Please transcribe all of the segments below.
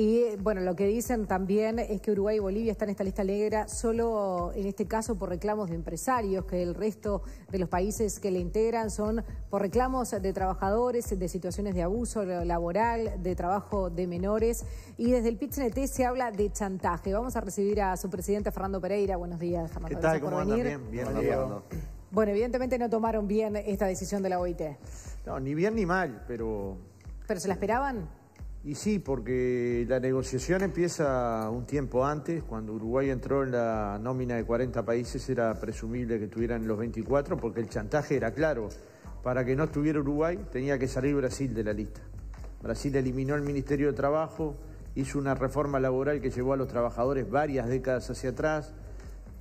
Y bueno, lo que dicen también es que Uruguay y Bolivia están en esta lista negra solo en este caso por reclamos de empresarios, que el resto de los países que le integran son por reclamos de trabajadores, de situaciones de abuso laboral, de trabajo de menores. Y desde el PITCNT se habla de chantaje. Vamos a recibir a su presidente Fernando Pereira. Buenos días, Fernando. ¿Qué tal? ¿Cómo andan? Bien, bien, Bueno, evidentemente no tomaron bien esta decisión de la OIT. No, ni bien ni mal, pero... ¿Pero se la esperaban? Y sí, porque la negociación empieza un tiempo antes, cuando Uruguay entró en la nómina de 40 países era presumible que estuvieran los 24, porque el chantaje era claro, para que no estuviera Uruguay tenía que salir Brasil de la lista. Brasil eliminó el Ministerio de Trabajo, hizo una reforma laboral que llevó a los trabajadores varias décadas hacia atrás,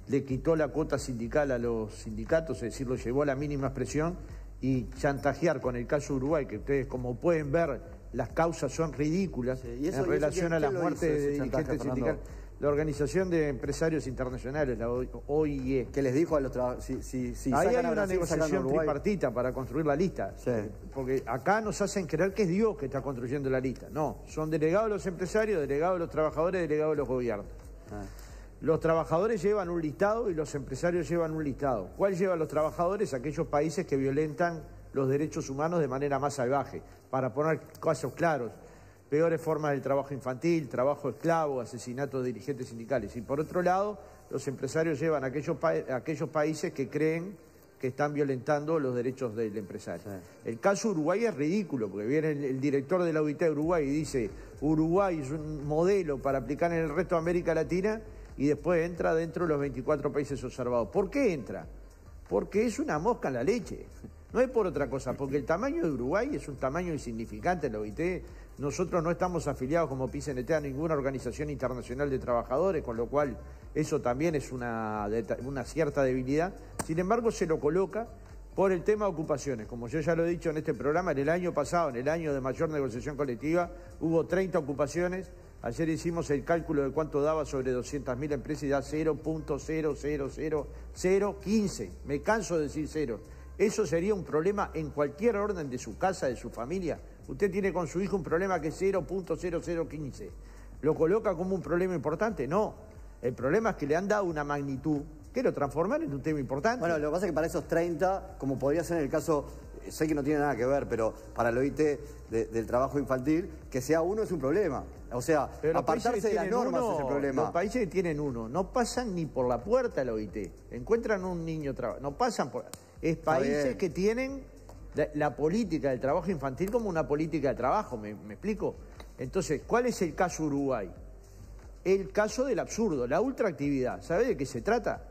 le quitó la cuota sindical a los sindicatos, es decir, lo llevó a la mínima expresión y chantajear con el caso Uruguay, que ustedes como pueden ver las causas son ridículas en relación a la muerte de dirigentes sindicales. La Organización de Empresarios Internacionales, la OIE. ¿Qué les dijo a los trabajadores? Si, Ahí hay una negociación tripartita para construir la lista. Porque acá nos hacen creer que es Dios que está construyendo la lista. No, son delegados los empresarios, delegados los trabajadores, delegados los gobiernos. Ah. Los trabajadores llevan un listado y los empresarios llevan un listado. ¿Cuál lleva a los trabajadores? Aquellos países que violentan los derechos humanos de manera más salvaje. Para poner casos claros, peores formas del trabajo infantil, trabajo esclavo, asesinatos de dirigentes sindicales. Y por otro lado, los empresarios llevan a aquellos, aquellos países que creen que están violentando los derechos del empresario. El caso Uruguay es ridículo, porque viene el, director de la UIT de Uruguay y dice, Uruguay es un modelo para aplicar en el resto de América Latina, y después entra dentro de los 24 países observados. ¿Por qué entra? Porque es una mosca en la leche. No es por otra cosa, porque el tamaño de Uruguay es un tamaño insignificante la OIT. Nosotros no estamos afiliados como PICNT a ninguna organización internacional de trabajadores, con lo cual eso también es una, cierta debilidad. Sin embargo, se lo coloca por el tema de ocupaciones. Como yo ya lo he dicho en este programa, en el año pasado, en el año de mayor negociación colectiva, hubo 30 ocupaciones. Ayer hicimos el cálculo de cuánto daba sobre 200.000 empresas y da 0.000015. Me canso de decir cero. Eso sería un problema en cualquier orden de su casa, de su familia. Usted tiene con su hijo un problema que es 0.0015. ¿Lo coloca como un problema importante? No. El problema es que le han dado una magnitud que lo transforman en un tema importante. Bueno, lo que pasa es que para esos 30, como podría ser en el caso, eh, sé que no tiene nada que ver, pero para el OIT del trabajo infantil, que sea uno es un problema. O sea, apartarse de las normas es el problema. Los países que tienen uno no pasan ni por la puerta del OIT. Encuentran un niño, no pasan por es países que tienen la, política del trabajo infantil como una política de trabajo, ¿me, explico? Entonces, ¿cuál es el caso Uruguay? El caso del absurdo, la ultraactividad. ¿Sabe de qué se trata?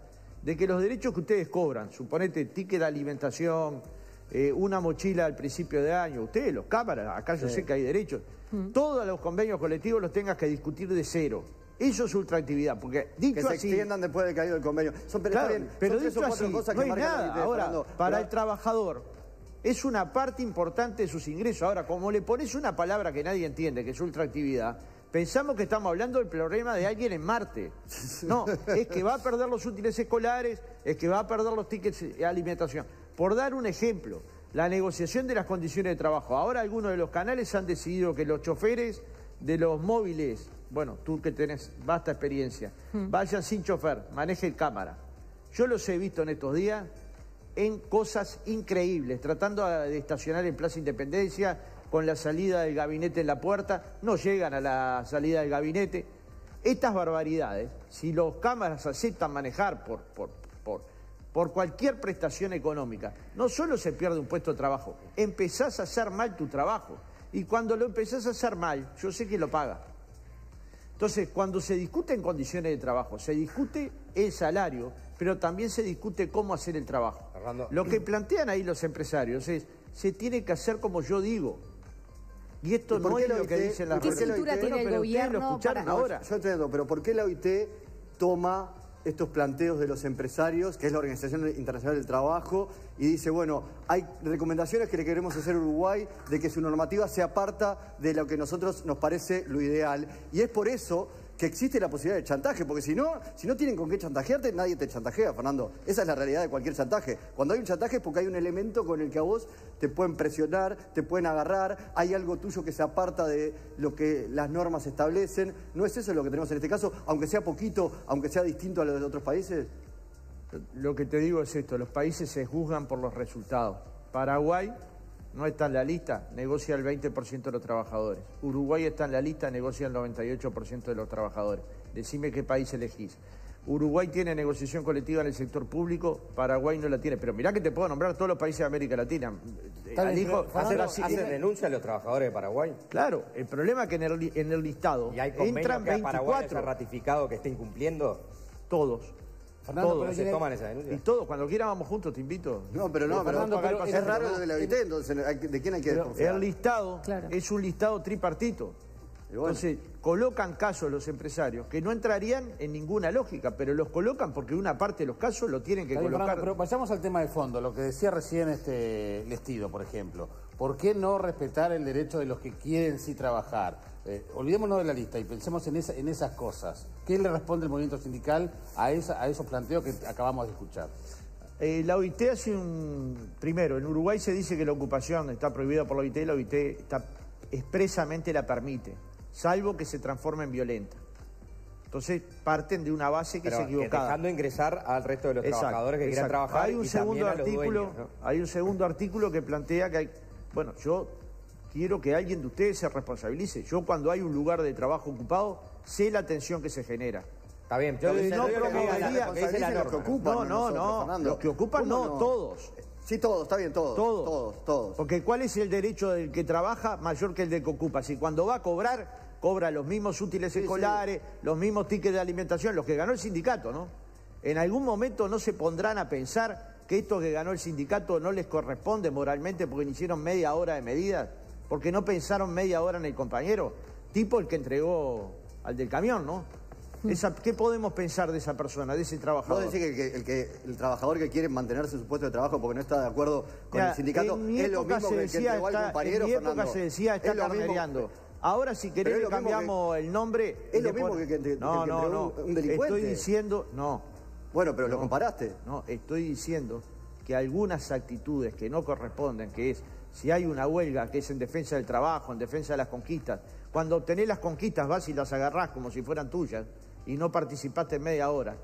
De que los derechos que ustedes cobran, suponete ticket de alimentación, eh, una mochila al principio de año, ustedes, los cámaras, acá yo sé que hay derechos, mm. todos los convenios colectivos los tengas que discutir de cero. Eso es ultraactividad, porque dicho que se extiendan después de caído el convenio. Son, pero, pero dicho así, no hay nada. Ahora, para el trabajador es una parte importante de sus ingresos. Ahora, como le pones una palabra que nadie entiende, que es ultraactividad, pensamos que estamos hablando del problema de alguien en Marte. No, es que va a perder los útiles escolares, es que va a perder los tickets de alimentación. Por dar un ejemplo, la negociación de las condiciones de trabajo. Ahora algunos de los canales han decidido que los choferes de los móviles bueno, tú que tenés vasta experiencia, hmm. vayan sin chofer, manejen cámara. Yo los he visto en estos días en cosas increíbles, tratando de estacionar en Plaza Independencia, con la salida del gabinete en la puerta, no llegan a la salida del gabinete. Estas barbaridades, si los cámaras aceptan manejar por, por, por, por cualquier prestación económica, no solo se pierde un puesto de trabajo, empezás a hacer mal tu trabajo. Y cuando lo empezás a hacer mal, yo sé que lo paga. Entonces, cuando se discute en condiciones de trabajo, se discute el salario, pero también se discute cómo hacer el trabajo. Lo que plantean ahí los empresarios es, se tiene que hacer como yo digo. Y esto no es lo que dicen las ¿Qué cintura tiene el gobierno? Lo escucharon ahora. Yo entiendo, pero ¿por qué la OIT toma estos planteos de los empresarios, que es la Organización Internacional del Trabajo, y dice, bueno, hay recomendaciones que le queremos hacer a Uruguay de que su normativa se aparta de lo que a nosotros nos parece lo ideal. Y es por eso que existe la posibilidad de chantaje, porque si no, si no tienen con qué chantajearte, nadie te chantajea, Fernando. Esa es la realidad de cualquier chantaje. Cuando hay un chantaje es porque hay un elemento con el que a vos te pueden presionar, te pueden agarrar, hay algo tuyo que se aparta de lo que las normas establecen. ¿No es eso lo que tenemos en este caso? Aunque sea poquito, aunque sea distinto a lo de otros países. Lo que te digo es esto, los países se juzgan por los resultados. Paraguay no está en la lista, negocia el 20% de los trabajadores. Uruguay está en la lista, negocia el 98% de los trabajadores. Decime qué país elegís. Uruguay tiene negociación colectiva en el sector público, Paraguay no la tiene. Pero mirá que te puedo nombrar todos los países de América Latina. ¿Hacen denuncia a los trabajadores de Paraguay? Claro, el problema es que en el, listado ¿Y hay entran que 24. Paraguay ratificado que está incumpliendo? Todos. Fernando, todos se toman esa denuncia. Y todos, cuando quiera vamos juntos, te invito. No, pero no, Fernando, pero es raro lo de la OIT, entonces, ¿de quién hay que desconfiar? El listado es un listado tripartito. Entonces, colocan casos los empresarios que no entrarían en ninguna lógica, pero los colocan porque una parte de los casos lo tienen que colocar. pero vayamos al tema de fondo, lo que decía recién este Lestido, por ejemplo. ¿Por qué no respetar el derecho de los que quieren sí trabajar? Eh, olvidémonos de la lista y pensemos en, en esas cosas. ¿Qué le responde el movimiento sindical a, esa, a esos planteos que acabamos de escuchar? Eh, la OIT hace un... Primero, en Uruguay se dice que la ocupación está prohibida por la OIT y la OIT está, expresamente la permite, salvo que se transforme en violenta. Entonces parten de una base que es equivocada. dejando ingresar al resto de los trabajadores que quieran trabajar hay un segundo artículo, Hay un segundo artículo que plantea que hay... Bueno, yo quiero que alguien de ustedes se responsabilice. Yo cuando hay un lugar de trabajo ocupado, sé la tensión que se genera. Está bien, yo no promovería... Los que ocupan, no, no, no, los que ocupan no, todos. Sí, todos, está bien, todos, todos. Todos, todos. Porque ¿cuál es el derecho del que trabaja mayor que el del que ocupa? Si cuando va a cobrar, cobra los mismos útiles escolares, los mismos tickets de alimentación, los que ganó el sindicato, ¿no? En algún momento no se pondrán a pensar que esto que ganó el sindicato no les corresponde moralmente porque hicieron media hora de medidas porque no pensaron media hora en el compañero, tipo el que entregó al del camión, ¿no? Hmm. ¿Qué podemos pensar de esa persona, de ese trabajador? ¿Vos decís que el, trabajador que quiere mantenerse en su puesto de trabajo porque no está de acuerdo con el sindicato es lo mismo que el que entregó al compañero, En mi época se decía, está carnereando. Ahora si querés le cambiamos el nombre... Es lo mismo que, que, no, no, no. un delincuente. Estoy diciendo... No. Bueno, pero lo comparaste. No, estoy diciendo que algunas actitudes que no corresponden, que es si hay una huelga que es en defensa del trabajo, en defensa de las conquistas, cuando obtenés las conquistas vas y las agarrás como si fueran tuyas y no participaste media hora.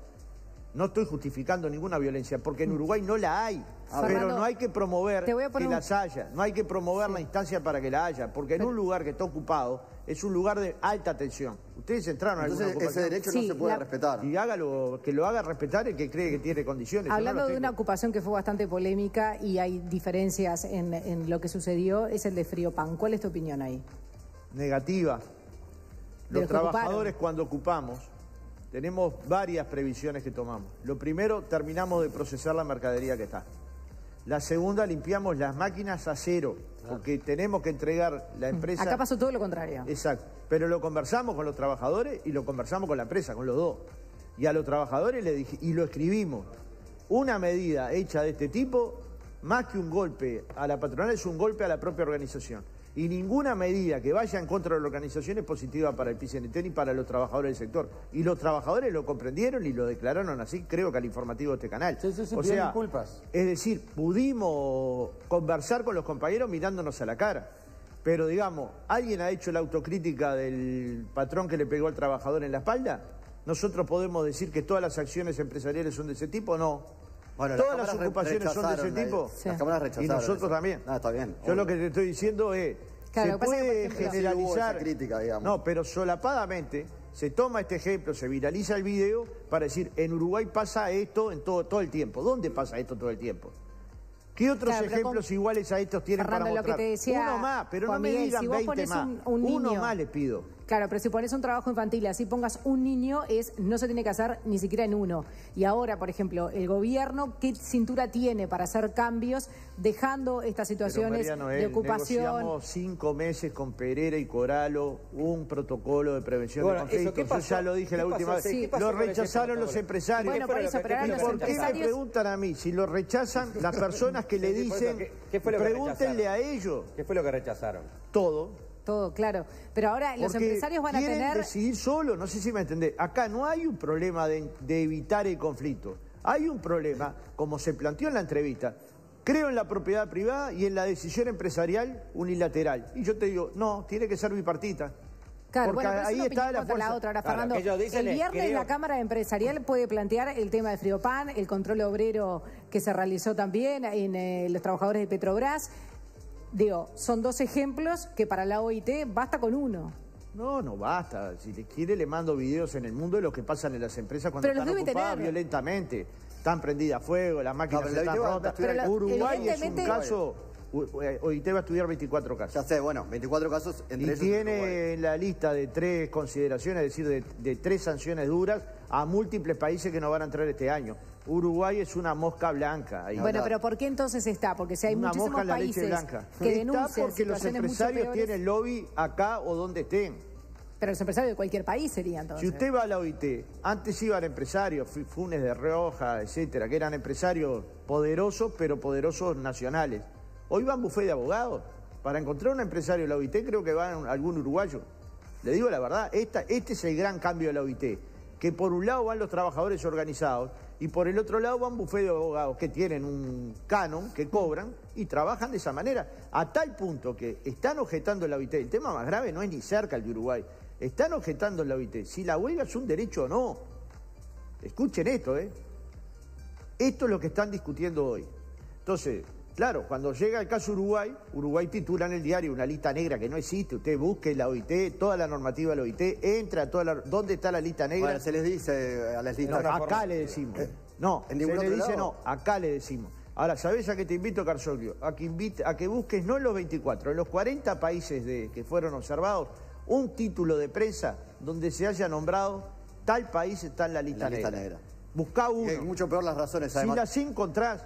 No estoy justificando ninguna violencia, porque en mm. Uruguay no la hay. pero no hay que promover que las haya, no hay que promover la instancia para que la haya, porque en un lugar que está ocupado es un lugar de alta tensión. Ustedes entraron a Entonces ese derecho no se puede respetar. Y hágalo, que lo haga respetar el que cree que tiene condiciones. Hablando de una ocupación que fue bastante polémica y hay diferencias en, en lo que sucedió, es el de Pan. ¿Cuál es tu opinión ahí? Negativa. Los trabajadores cuando ocupamos tenemos varias previsiones que tomamos. Lo primero, terminamos de procesar la mercadería que está. La segunda, limpiamos las máquinas a cero, porque tenemos que entregar la mm. empresa... Acá pasó todo lo contrario. Exacto, pero lo conversamos con los trabajadores y lo conversamos con la empresa, con los dos. Y a los trabajadores le dije, y lo escribimos, una medida hecha de este tipo, más que un golpe a la patronal, es un golpe a la propia organización y ninguna medida que vaya en contra de la organización es positiva para el PCNT ni para los trabajadores del sector. Y los trabajadores lo comprendieron y lo declararon así, creo que al informativo de este canal. Sí, sí, sí, o sea, disculpas. Es decir, pudimos conversar con los compañeros mirándonos a la cara. Pero digamos, ¿alguien ha hecho la autocrítica del patrón que le pegó al trabajador en la espalda? ¿Nosotros podemos decir que todas las acciones empresariales son de ese tipo? No. Bueno, Todas las, ocupaciones son de ese tipo. Las cámaras rechazaron. Y nosotros también. Ah, está bien. Yo lo que te estoy diciendo es, se puede generalizar... crítica, digamos. No, pero solapadamente se toma este ejemplo, se viraliza el video para decir, en Uruguay pasa esto en todo, todo el tiempo. ¿Dónde pasa esto todo el tiempo? ¿Qué otros ejemplos iguales a estos tienen para mostrar? Lo que te decía, Uno más, pero no me digan 20 más. Uno más les pido. Claro, pero si pones un trabajo infantil, así pongas un niño, es no se tiene que hacer ni siquiera en uno. Y ahora, por ejemplo, el gobierno, ¿qué cintura tiene para hacer cambios dejando estas situaciones de ocupación? Negociamos cinco meses con Pereira y Coralo un protocolo de prevención de conflictos. Yo ya lo dije la última vez. lo rechazaron los empresarios. Bueno, por eso, pero ¿Y por qué me preguntan a mí? Si lo rechazan, las personas que le dicen, pregúntenle a ellos. ¿Qué fue lo que rechazaron? Todo todo, claro. Pero ahora los empresarios van a tener... decidir solo, no sé si me entendés. Acá no hay un problema de, evitar el conflicto. Hay un problema, como se planteó en la entrevista, creo en la propiedad privada y en la decisión empresarial unilateral. Y yo te digo, no, tiene que ser bipartita. Claro, bueno, ahí está la, la otra. Ahora, Fernando, el viernes la Cámara Empresarial puede plantear el tema de Friopan, el control obrero que se realizó también en eh, los trabajadores de Petrobras. Digo, son dos ejemplos que para la OIT basta con uno. No, no basta. Si le quiere le mando videos en el mundo de lo que pasa en las empresas cuando están ocupadas violentamente. Están prendidas a fuego, las máquinas están rotas. Uruguay es un caso... OIT va a estudiar 24 casos. Ya sé, bueno, 24 casos entre Y tiene en la lista de tres consideraciones, es decir, de tres sanciones duras a múltiples países que no van a entrar este año. Uruguay es una mosca blanca. Bueno, pero ¿por qué entonces está? Porque si hay una muchísimos mosca países blanca. que denuncian Está porque los empresarios tienen lobby acá o donde estén. Pero los empresarios de cualquier país serían entonces. Si usted va a la OIT, antes iban empresarios, Funes de Rioja, etcétera, que eran empresarios poderosos, pero poderosos nacionales. Hoy van bufé de abogados. Para encontrar un empresario en la OIT creo que va algún uruguayo. Le digo la verdad, esta, este es el gran cambio de la OIT. Que por un lado van los trabajadores organizados y por el otro lado van bufé de abogados que tienen un canon, que cobran y trabajan de esa manera. A tal punto que están objetando la OIT. El tema más grave no es ni cerca el de Uruguay. Están objetando la OIT. Si la huelga es un derecho o no. Escuchen esto, ¿eh? Esto es lo que están discutiendo hoy. Entonces, Claro, cuando llega el caso Uruguay, Uruguay titula en el diario una lista negra que no existe. Usted busque la OIT, toda la normativa de la OIT, entra a toda la... ¿Dónde está la lista negra? Bueno, se les dice a las listas... acá le decimos. No, se le dice no, acá le decimos. Ahora, ¿sabés a qué te invito, Carsolio? A que, invite, a que busques no en los 24, en los 40 países de, que fueron observados, un título de prensa donde se haya nombrado tal país está en la lista, negra. negra. Buscá uno. Es mucho peor las razones, además. Si las encontrás,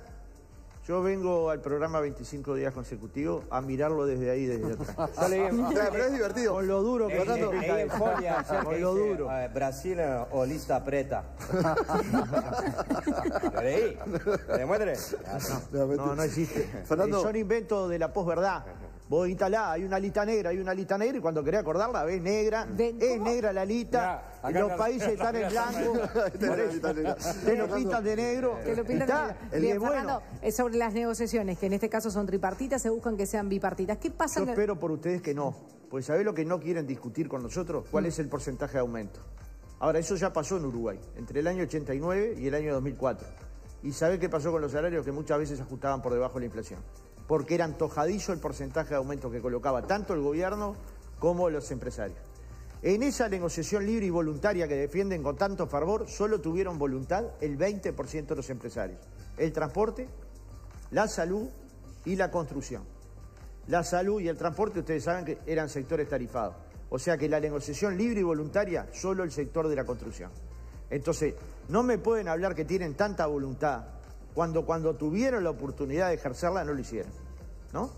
yo vengo al programa 25 días consecutivos a mirarlo desde ahí, desde atrás. pero es divertido. Con lo duro que. Ahí en Folia, con lo duro. Brasil o lista preta. ¿Lo leí? ¿Demuestre? No, no existe. Fernando. Son inventos de la posverdad. Vos instalás, hay una lista negra, hay una lista negra y cuando querés acordarla ves negra, es negra la lista, los países están en blanco, te lo pintan de negro. Te lo pintan de negro. Fernando, sobre las negociaciones, que en este caso son tripartitas, se buscan que sean bipartitas. ¿Qué pasa? Yo espero por ustedes que no, pues ¿sabés lo que no quieren discutir con nosotros? ¿Cuál mm. es el porcentaje de aumento? Ahora, eso ya pasó en Uruguay, entre el año 89 y el año 2004. ¿Y sabe qué pasó con los salarios? Que muchas veces ajustaban por debajo de la inflación porque era antojadizo el porcentaje de aumento que colocaba tanto el gobierno como los empresarios. En esa negociación libre y voluntaria que defienden con tanto fervor, solo tuvieron voluntad el 20% de los empresarios. El transporte, la salud y la construcción. La salud y el transporte, ustedes saben que eran sectores tarifados. O sea que la negociación libre y voluntaria, solo el sector de la construcción. Entonces, no me pueden hablar que tienen tanta voluntad cuando, cuando tuvieron la oportunidad de ejercerla no lo hicieron. ¿no?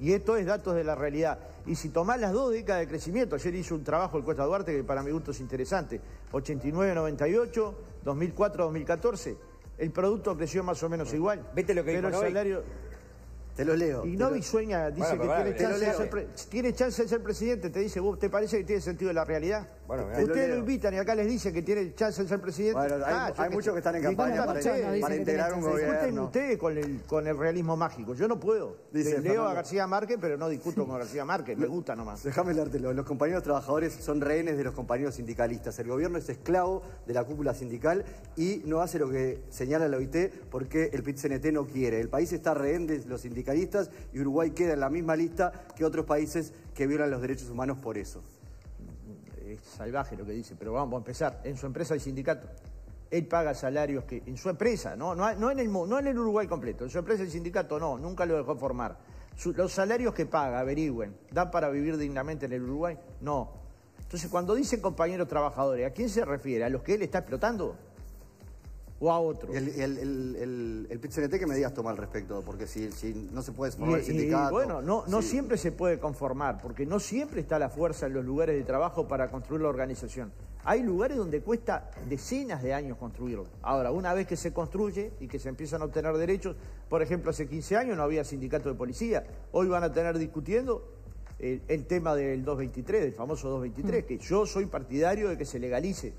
Y esto es datos de la realidad. Y si tomás las dos décadas de crecimiento, ayer hizo un trabajo el Cuesta Duarte que para mi gusto es interesante, 89-98, 2004-2014, el producto creció más o menos igual. ¿Viste lo que pero el salario... Te lo leo. Y Novi sueña, dice que tiene, chance de ser tiene chance de ser presidente. Te dice, ¿vos te parece que tiene sentido de la realidad? Bueno, Ustedes lo, invitan y acá les dicen que tiene chance de ser presidente. Bueno, hay, ah, muchos que están en campaña para, integrar un gobierno. Discuten ustedes con el, con el realismo mágico. Yo no puedo. Dice, leo a García Márquez, pero no discuto con García Márquez. Me gusta nomás. Déjame leértelo. Los compañeros trabajadores son rehenes de los compañeros sindicalistas. El gobierno es esclavo de la cúpula sindical y no hace lo que señala la OIT porque el pit no quiere. El país está rehén de los sindicalistas y Uruguay queda en la misma lista que otros países que violan los derechos humanos por eso. Es salvaje lo que dice, pero vamos a empezar. En su empresa hay sindicato. Él paga salarios que en su empresa, no, no, en, el, no en el Uruguay completo, en su empresa el sindicato no, nunca lo dejó formar. los salarios que paga, averigüen, ¿dan para vivir dignamente en el Uruguay? No. Entonces, cuando dicen compañeros trabajadores, ¿a quién se refiere? ¿A los que él está explotando? O a otro. El, el, el, el, que me digas toma al respecto, porque si, si no se puede formar el sindicato... bueno, no, no siempre se puede conformar, porque no siempre está la fuerza en los lugares de trabajo para construir la organización. Hay lugares donde cuesta decenas de años construirlo. Ahora, una vez que se construye y que se empiezan a obtener derechos, por ejemplo, hace 15 años no había sindicato de policía, hoy van a tener discutiendo el, tema del 223, del famoso 223, mm. que yo soy partidario de que se legalice.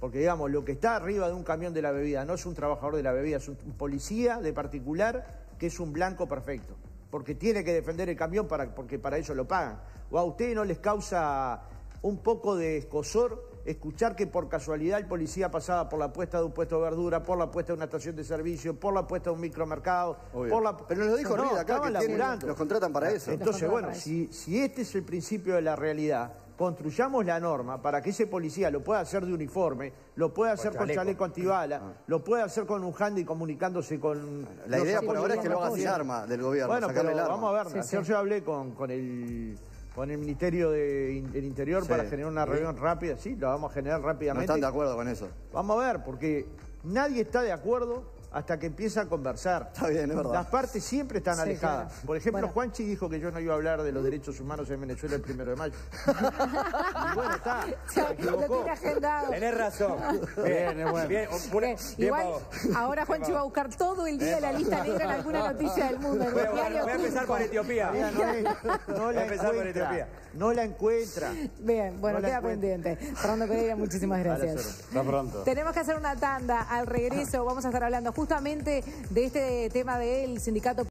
Porque, digamos, lo que está arriba de un camión de la bebida no es un trabajador de la bebida, es un policía de particular que es un blanco perfecto. Porque tiene que defender el camión para, porque para eso lo pagan. O a ustedes no les causa un poco de escosor escuchar que por casualidad el policía pasaba por la puesta de un puesto de verdura, por la puesta de una estación de servicio, por la puesta de un micromercado, por la... Pero nos lo dijo no, acá que los contratan para eso. Entonces, bueno, si, si este es el principio de la realidad, construyamos la norma para que ese policía lo pueda hacer de uniforme, lo pueda hacer con chaleco, antibala, ah. lo pueda hacer con un handy comunicándose con... La idea por ahora es que lo haga sin arma del gobierno. Bueno, pero vamos a ver, ayer yo hablé con, con el con el Ministerio del Interior para generar una reunión rápida. Sí, lo vamos a generar rápidamente. No están de acuerdo con eso. Vamos a ver, porque nadie está de acuerdo hasta que empieza a conversar. Está bien, es verdad. Las partes siempre están alejadas. Por ejemplo, Juanchi dijo que yo no iba a hablar de los derechos humanos en Venezuela el primero de mayo. y bueno, está. Se equivocó. Tenés razón. Bien, es bueno. Bien, Igual, ahora Juanchi va a buscar todo el día la lista negra en alguna noticia del mundo. Voy, a, empezar por Etiopía. No, la encuentra. No la encuentra. Bien, bueno, queda pendiente. Fernando Pereira, muchísimas gracias. Hasta pronto. Tenemos que hacer una tanda. Al regreso vamos a estar hablando justamente de este tema del sindicato